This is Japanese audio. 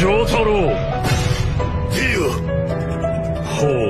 丈太郎。いいほう。